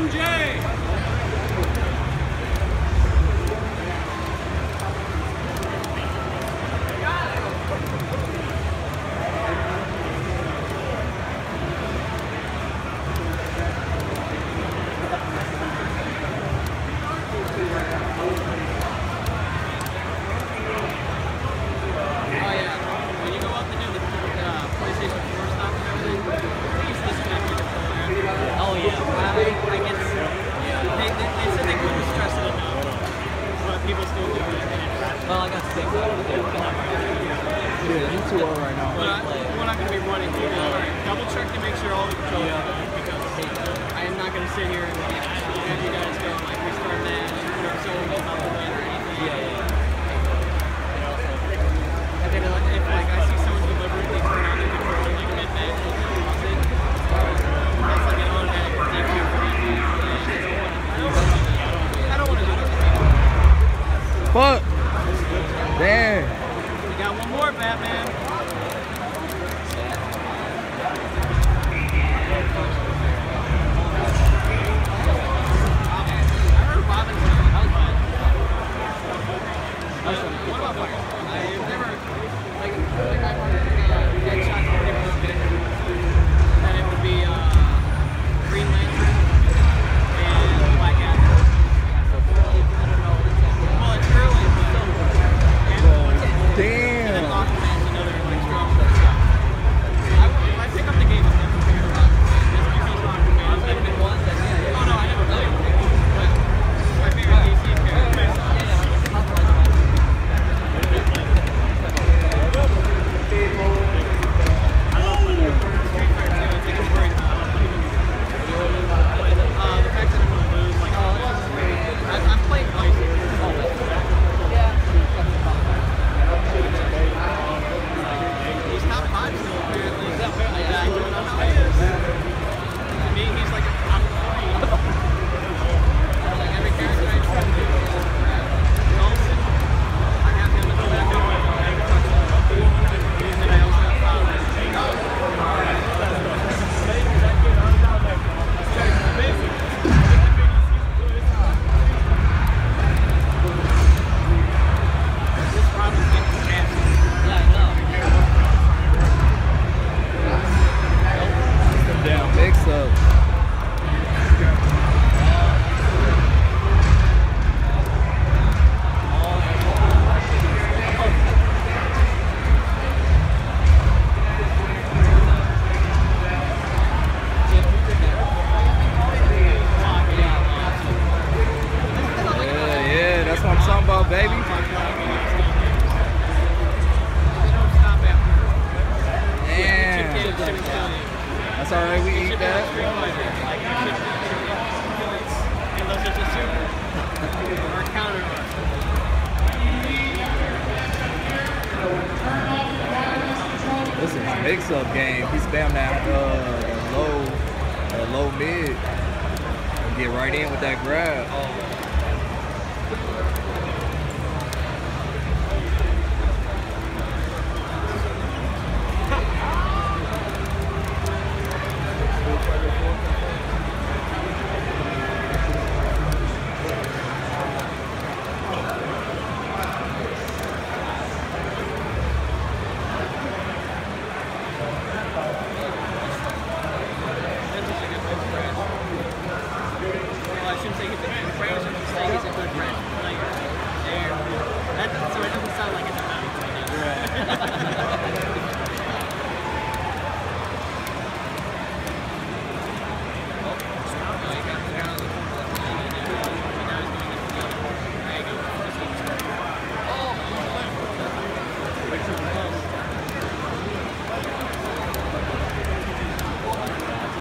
Messenger! I am not going to sit here and have you guys go It's all right. We eat that. This is a mix-up game. He's down that uh, low, uh, low mid. Get right in with that grab.